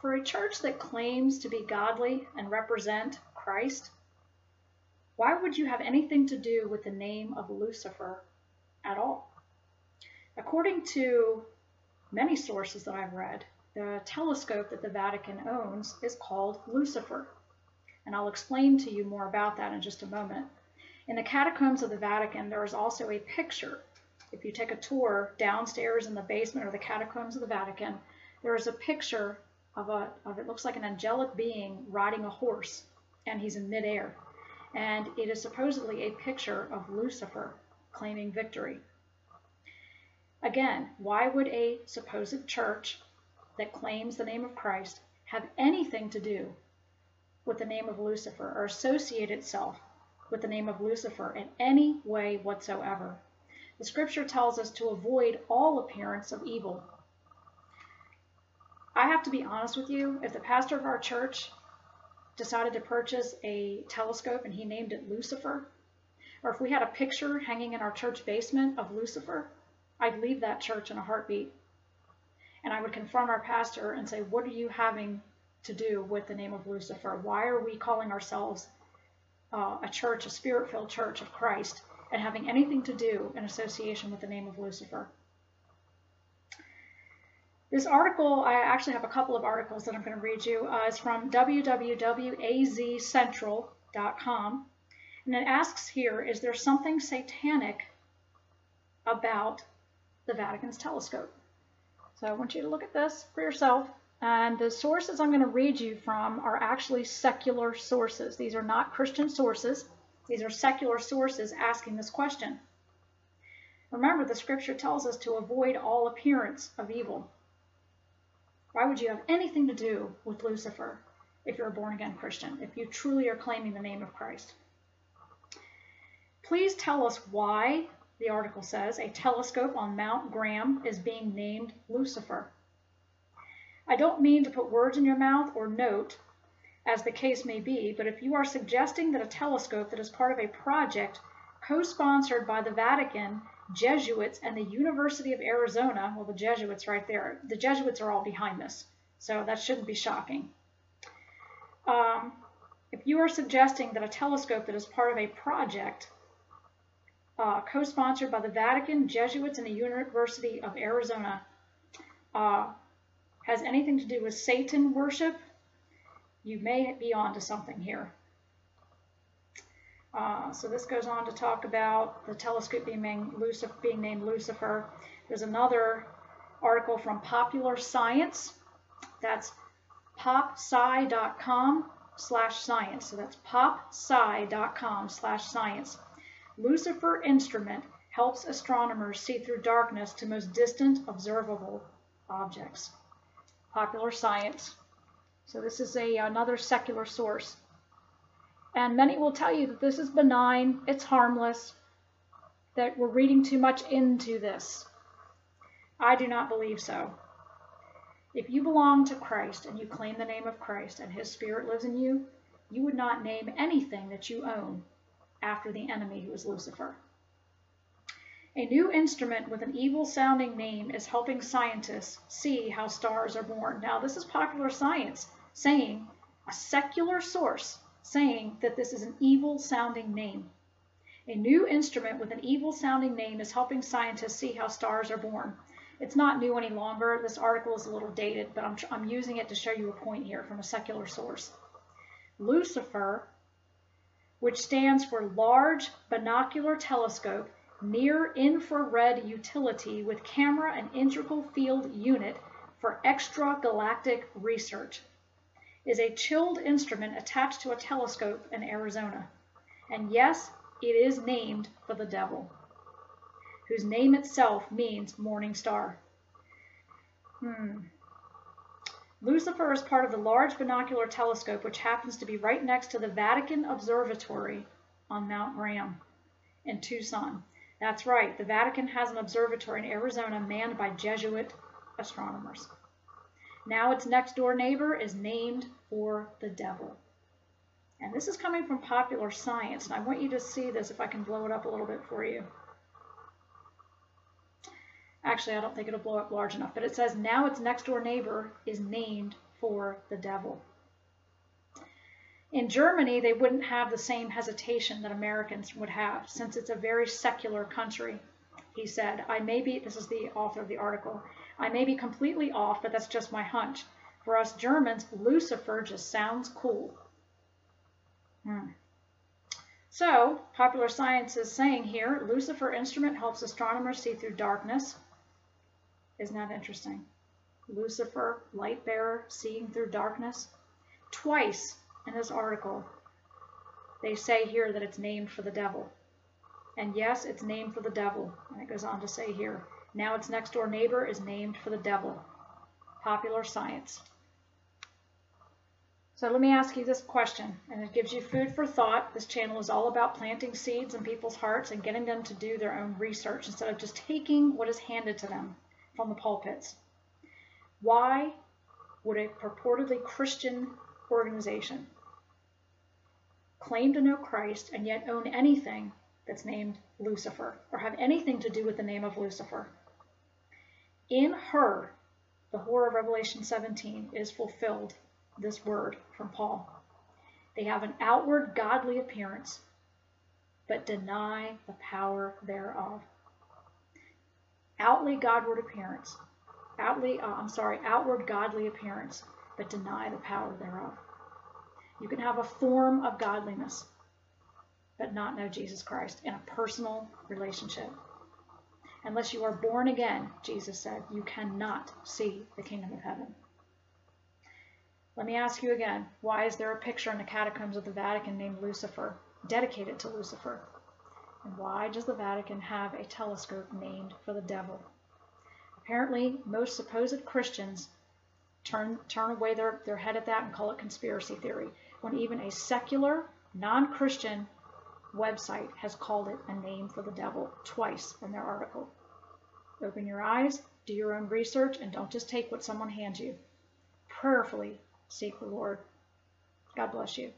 For a church that claims to be godly and represent Christ, why would you have anything to do with the name of Lucifer at all? According to many sources that I've read, the telescope that the Vatican owns is called Lucifer. And I'll explain to you more about that in just a moment. In the catacombs of the Vatican, there is also a picture. If you take a tour downstairs in the basement or the catacombs of the Vatican, there is a picture of a of it looks like an angelic being riding a horse, and he's in midair. And it is supposedly a picture of Lucifer claiming victory. Again, why would a supposed church that claims the name of Christ have anything to do with the name of Lucifer or associate itself with the name of Lucifer in any way whatsoever? The scripture tells us to avoid all appearance of evil. I have to be honest with you, if the pastor of our church decided to purchase a telescope and he named it Lucifer, or if we had a picture hanging in our church basement of Lucifer, I'd leave that church in a heartbeat. And I would confront our pastor and say, What are you having to do with the name of Lucifer? Why are we calling ourselves uh, a church, a spirit filled church of Christ, and having anything to do in association with the name of Lucifer? This article, I actually have a couple of articles that I'm going to read you. Uh, from www.azcentral.com. And it asks here, is there something satanic about the Vatican's telescope? So I want you to look at this for yourself. And the sources I'm going to read you from are actually secular sources. These are not Christian sources. These are secular sources asking this question. Remember, the scripture tells us to avoid all appearance of evil. Why would you have anything to do with Lucifer if you're a born again Christian, if you truly are claiming the name of Christ? Please tell us why, the article says, a telescope on Mount Graham is being named Lucifer. I don't mean to put words in your mouth or note, as the case may be, but if you are suggesting that a telescope that is part of a project co-sponsored by the Vatican Jesuits and the University of Arizona, well, the Jesuits right there, the Jesuits are all behind this, so that shouldn't be shocking. Um, if you are suggesting that a telescope that is part of a project uh, co-sponsored by the Vatican, Jesuits, and the University of Arizona uh, has anything to do with Satan worship, you may be onto something here. Uh, so this goes on to talk about the telescope being named, Lucifer, being named Lucifer. There's another article from Popular Science. That's popsci.com slash science. So that's popsci.com slash science. Lucifer instrument helps astronomers see through darkness to most distant observable objects. Popular Science. So this is a another secular source. And many will tell you that this is benign, it's harmless, that we're reading too much into this. I do not believe so. If you belong to Christ and you claim the name of Christ and his spirit lives in you, you would not name anything that you own after the enemy who is Lucifer. A new instrument with an evil sounding name is helping scientists see how stars are born. Now, this is popular science saying a secular source saying that this is an evil sounding name. A new instrument with an evil sounding name is helping scientists see how stars are born. It's not new any longer. This article is a little dated, but I'm, I'm using it to show you a point here from a secular source. Lucifer, which stands for Large Binocular Telescope, Near Infrared Utility with Camera and Integral Field Unit for Extragalactic Research is a chilled instrument attached to a telescope in Arizona. And yes, it is named for the devil, whose name itself means morning star. Hmm. Lucifer is part of the Large Binocular Telescope, which happens to be right next to the Vatican Observatory on Mount Graham in Tucson. That's right, the Vatican has an observatory in Arizona manned by Jesuit astronomers. Now its next door neighbor is named for the devil. And this is coming from Popular Science, and I want you to see this if I can blow it up a little bit for you. Actually, I don't think it'll blow up large enough, but it says now its next door neighbor is named for the devil. In Germany, they wouldn't have the same hesitation that Americans would have, since it's a very secular country. He said, I may be, this is the author of the article, I may be completely off, but that's just my hunch. For us Germans, Lucifer just sounds cool. Hmm. So, popular science is saying here, Lucifer instrument helps astronomers see through darkness. Isn't that interesting? Lucifer, light bearer, seeing through darkness. Twice in this article, they say here that it's named for the devil. And yes, it's named for the devil. And it goes on to say here, now its next door neighbor is named for the devil. Popular science. So let me ask you this question, and it gives you food for thought. This channel is all about planting seeds in people's hearts and getting them to do their own research instead of just taking what is handed to them from the pulpits. Why would a purportedly Christian organization claim to know Christ and yet own anything that's named Lucifer or have anything to do with the name of Lucifer? In her, the horror of Revelation 17 is fulfilled this word from Paul. They have an outward godly appearance, but deny the power thereof. Outly Godward appearance, outly, uh, I'm sorry, outward godly appearance, but deny the power thereof. You can have a form of godliness, but not know Jesus Christ in a personal relationship. Unless you are born again, Jesus said, you cannot see the kingdom of heaven. Let me ask you again, why is there a picture in the catacombs of the Vatican named Lucifer, dedicated to Lucifer? And why does the Vatican have a telescope named for the devil? Apparently, most supposed Christians turn, turn away their, their head at that and call it conspiracy theory, when even a secular, non-Christian website has called it a name for the devil twice in their article. Open your eyes, do your own research, and don't just take what someone hands you. Prayerfully seek the Lord. God bless you.